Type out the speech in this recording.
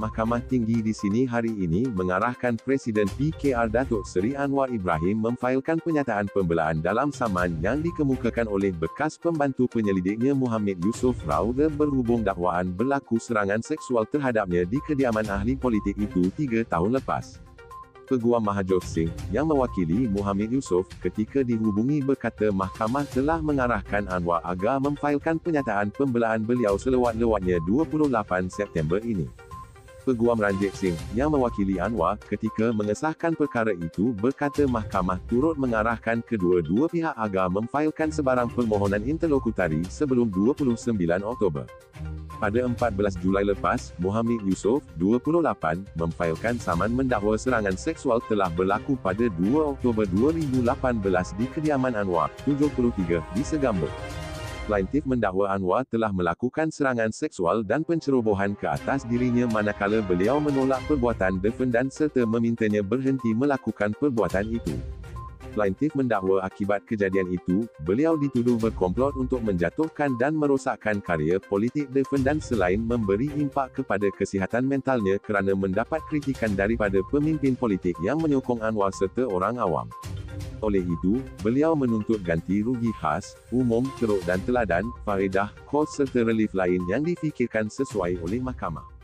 Mahkamah Tinggi di sini hari ini mengarahkan Presiden PKR Datuk Seri Anwar Ibrahim memfailkan penyataan pembelaan dalam saman yang dikemukakan oleh bekas pembantu penyelidiknya Muhammad Yusof Rauda berhubung dakwaan berlaku serangan seksual terhadapnya di kediaman ahli politik itu tiga tahun lepas. Peguam Mahajov Singh, yang mewakili Muhammad Yusof, ketika dihubungi berkata mahkamah telah mengarahkan Anwar agar memfailkan penyataan pembelaan beliau selewat-lewatnya 28 September ini. Peguam Ranjit Singh, yang mewakili Anwar, ketika mengesahkan perkara itu berkata mahkamah turut mengarahkan kedua-dua pihak agar memfailkan sebarang permohonan interlokutari sebelum 29 Oktober. Pada 14 Julai lepas, Muhammad Yusof, 28, memfailkan saman mendakwa serangan seksual telah berlaku pada 2 Oktober 2018 di kediaman Anwar, 73, di Segambut. Plaintif mendakwa Anwar telah melakukan serangan seksual dan pencerobohan ke atas dirinya manakala beliau menolak perbuatan defendan serta memintanya berhenti melakukan perbuatan itu. Plaintif mendakwa akibat kejadian itu, beliau dituduh berkomplot untuk menjatuhkan dan merosakkan karya politik defendan selain memberi impak kepada kesihatan mentalnya kerana mendapat kritikan daripada pemimpin politik yang menyokong Anwar serta orang awam. Oleh itu, beliau menuntut ganti rugi khas, umum, teruk dan teladan, faedah, kos serta relief lain yang difikirkan sesuai oleh mahkamah.